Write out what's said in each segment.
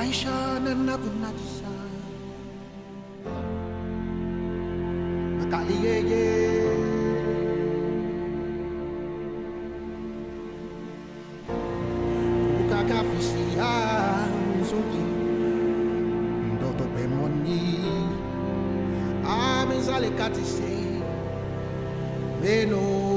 Aisha na kunatisa Makaliyeye Kukakafisia Mzungi. Ndoto pemoni. Amenzale katise. Beno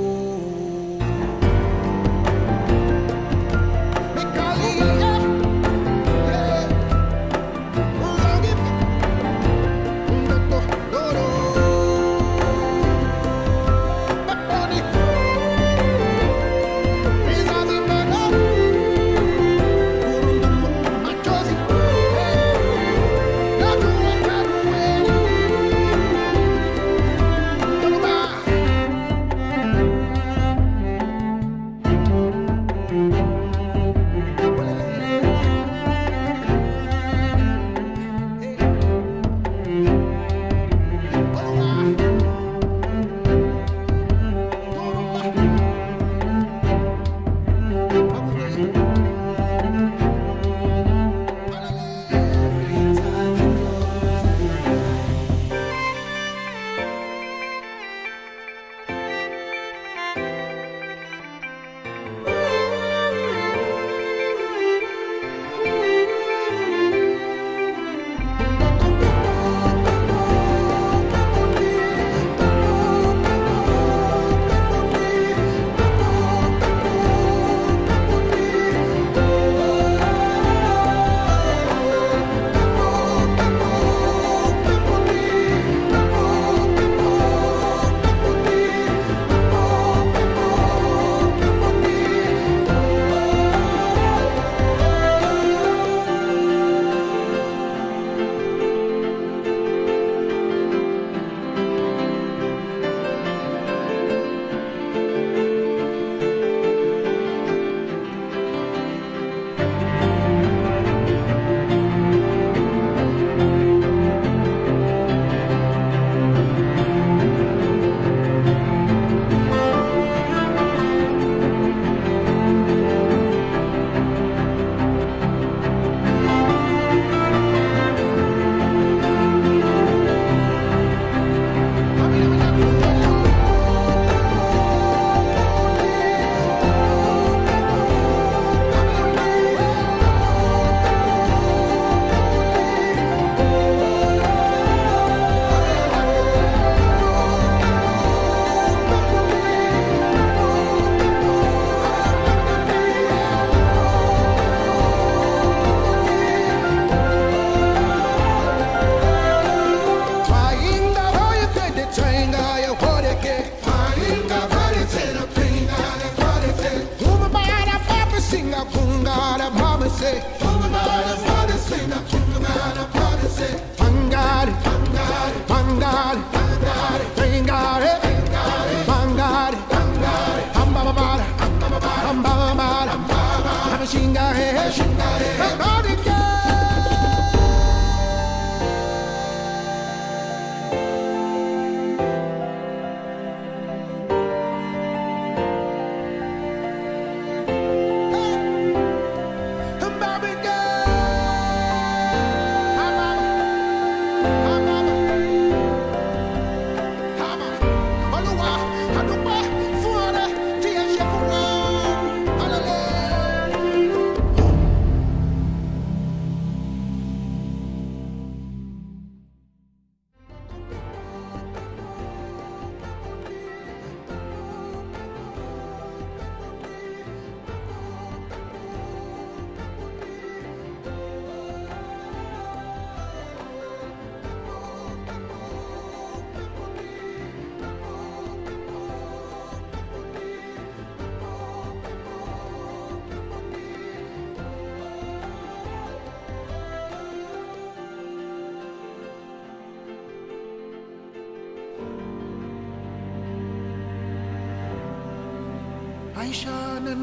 ay siya na